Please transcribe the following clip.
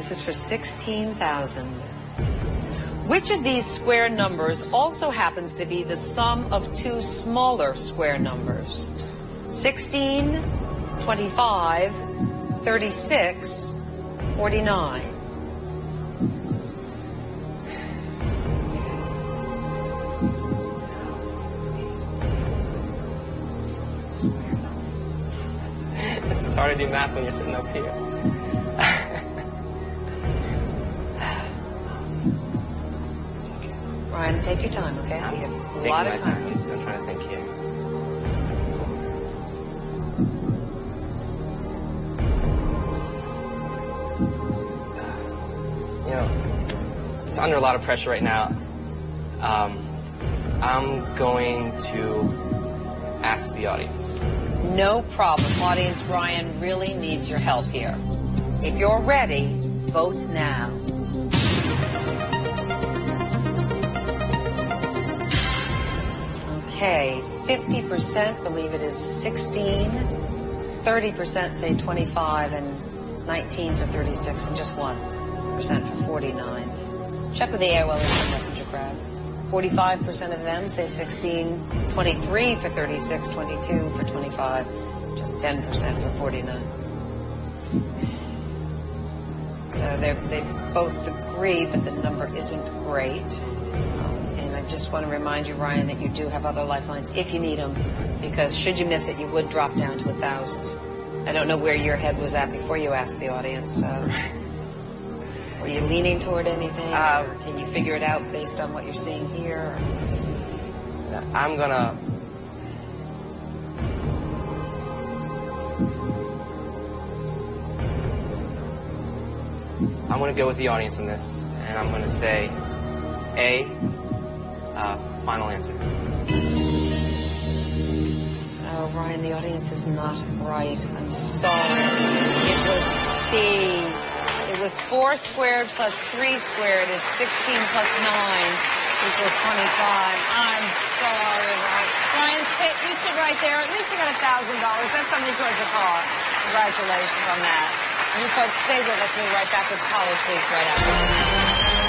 This is for 16,000. Which of these square numbers also happens to be the sum of two smaller square numbers? 16, 25, 36, 49. This is hard to do math when you're sitting up here. Ryan, take your time, okay? I'm You have a lot of time. I'm trying to think here. You know, it's under a lot of pressure right now. Um, I'm going to ask the audience. No problem. Audience, Ryan really needs your help here. If you're ready, vote now. Okay, 50% believe it is 16, 30% say 25, and 19 for 36, and just 1% for 49. Let's check with the AOL Instant Messenger crowd. 45% of them say 16, 23 for 36, 22 for 25, just 10% for 49. So they both agree, but the number isn't great. I just want to remind you, Ryan, that you do have other lifelines if you need them, because should you miss it, you would drop down to a thousand. I don't know where your head was at before you asked the audience. Uh, were you leaning toward anything, Uh, can you figure it out based on what you're seeing here? I'm gonna. I'm gonna go with the audience on this, and I'm gonna say A. Final answer. Oh, Ryan, the audience is not right. I'm sorry. It was B. It was 4 squared plus 3 squared is 16 plus 9 equals 25. I'm sorry, Ryan. Ryan, you sit right there. At least you got $1,000. That's something towards a car. Congratulations on that. You folks stay with us. We'll be right back with College Week right after.